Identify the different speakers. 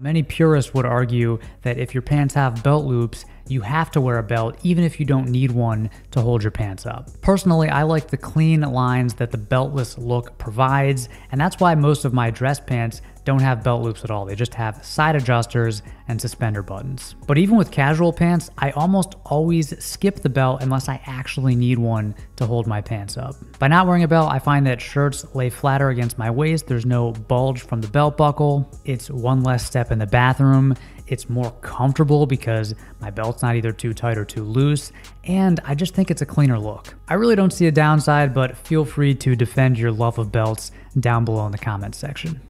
Speaker 1: Many purists would argue that if your pants have belt loops, you have to wear a belt even if you don't need one to hold your pants up. Personally, I like the clean lines that the beltless look provides, and that's why most of my dress pants don't have belt loops at all. They just have side adjusters and suspender buttons. But even with casual pants, I almost always skip the belt unless I actually need one to hold my pants up. By not wearing a belt, I find that shirts lay flatter against my waist. There's no bulge from the belt buckle. It's one less step in the bathroom. It's more comfortable because my belt's not either too tight or too loose, and I just think it's a cleaner look. I really don't see a downside, but feel free to defend your love of belts down below in the comments section.